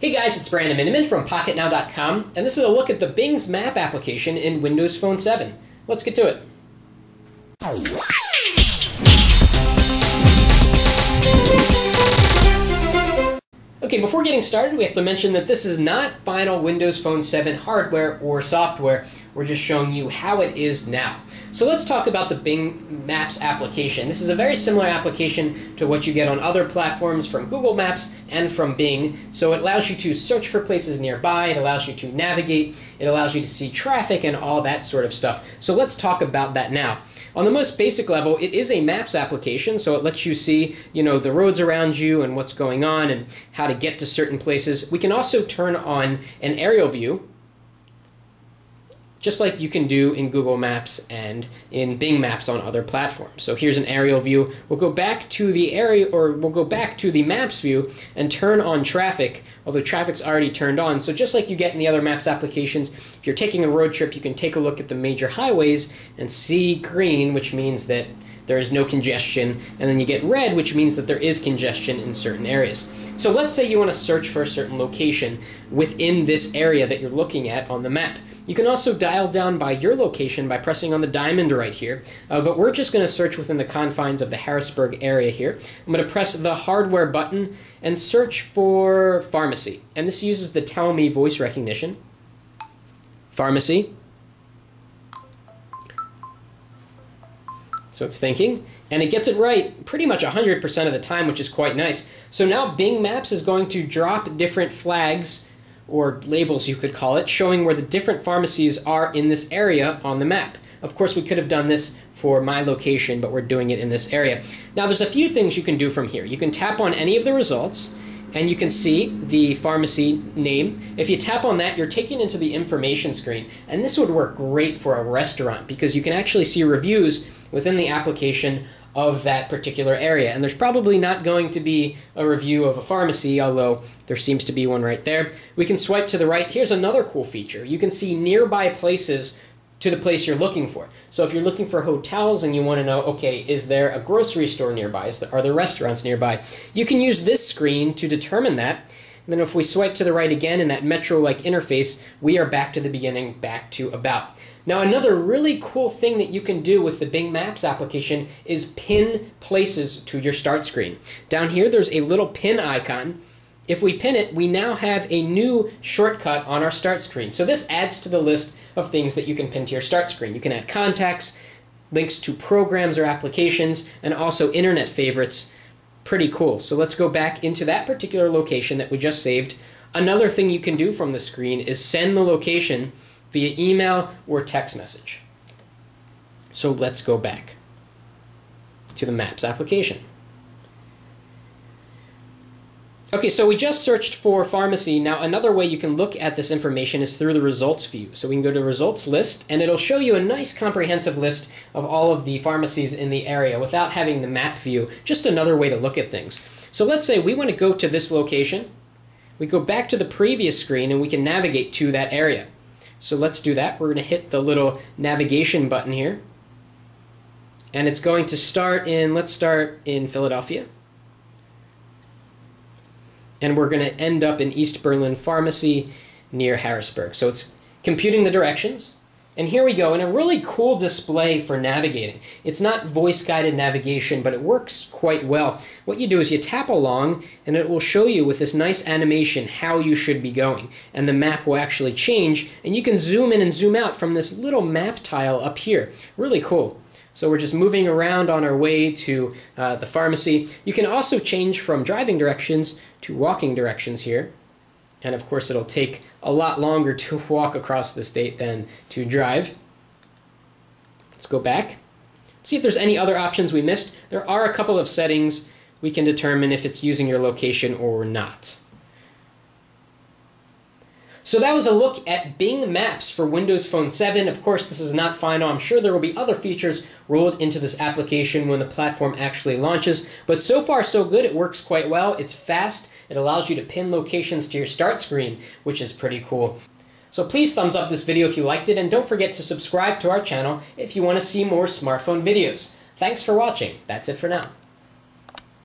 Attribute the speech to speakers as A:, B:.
A: Hey guys, it's Brandon Miniman from PocketNow.com, and this is a look at the Bing's Map application in Windows Phone 7. Let's get to it. Okay, before getting started, we have to mention that this is not final Windows Phone 7 hardware or software. We're just showing you how it is now. So let's talk about the Bing Maps application. This is a very similar application to what you get on other platforms from Google Maps and from Bing. So it allows you to search for places nearby, it allows you to navigate, it allows you to see traffic and all that sort of stuff. So let's talk about that now. On the most basic level, it is a maps application, so it lets you see, you know, the roads around you and what's going on and how to get to certain places. We can also turn on an aerial view, just like you can do in Google Maps and in Bing Maps on other platforms. So here's an aerial view. We'll go back to the area, or we'll go back to the Maps view and turn on traffic, although traffic's already turned on. So just like you get in the other Maps applications, if you're taking a road trip, you can take a look at the major highways and see green, which means that there is no congestion, and then you get red, which means that there is congestion in certain areas. So let's say you want to search for a certain location within this area that you're looking at on the map. You can also dial down by your location by pressing on the diamond right here, uh, but we're just going to search within the confines of the Harrisburg area here. I'm going to press the hardware button and search for pharmacy. And this uses the Tell Me voice recognition. Pharmacy. So it's thinking, and it gets it right pretty much 100% of the time, which is quite nice. So now Bing Maps is going to drop different flags or labels you could call it, showing where the different pharmacies are in this area on the map. Of course, we could have done this for my location, but we're doing it in this area. Now, there's a few things you can do from here. You can tap on any of the results, and you can see the pharmacy name. If you tap on that, you're taken into the information screen, and this would work great for a restaurant because you can actually see reviews within the application of that particular area. And there's probably not going to be a review of a pharmacy, although there seems to be one right there. We can swipe to the right. Here's another cool feature. You can see nearby places to the place you're looking for. So if you're looking for hotels and you want to know, okay, is there a grocery store nearby? There, are there restaurants nearby? You can use this screen to determine that. Then if we swipe to the right again in that metro-like interface, we are back to the beginning, back to about. Now, another really cool thing that you can do with the Bing Maps application is pin places to your start screen. Down here, there's a little pin icon. If we pin it, we now have a new shortcut on our start screen. So this adds to the list of things that you can pin to your start screen. You can add contacts, links to programs or applications, and also internet favorites. Pretty cool. So let's go back into that particular location that we just saved. Another thing you can do from the screen is send the location via email or text message. So let's go back to the Maps application. Okay, so we just searched for pharmacy. Now, another way you can look at this information is through the results view. So we can go to results list, and it'll show you a nice comprehensive list of all of the pharmacies in the area without having the map view. Just another way to look at things. So let's say we want to go to this location. We go back to the previous screen, and we can navigate to that area. So let's do that. We're going to hit the little navigation button here. And it's going to start in, let's start in Philadelphia. And we're going to end up in East Berlin Pharmacy near Harrisburg. So it's computing the directions. And here we go, in a really cool display for navigating. It's not voice guided navigation, but it works quite well. What you do is you tap along, and it will show you with this nice animation how you should be going. And the map will actually change, and you can zoom in and zoom out from this little map tile up here. Really cool. So we're just moving around on our way to uh, the pharmacy. You can also change from driving directions to walking directions here. And of course, it'll take a lot longer to walk across the state than to drive. Let's go back. See if there's any other options we missed. There are a couple of settings we can determine if it's using your location or not. So that was a look at Bing Maps for Windows Phone 7. Of course, this is not final. I'm sure there will be other features rolled into this application when the platform actually launches. But so far, so good. It works quite well. It's fast. It allows you to pin locations to your start screen, which is pretty cool. So please thumbs up this video if you liked it, and don't forget to subscribe to our channel if you want to see more smartphone videos. Thanks for watching. That's it for now.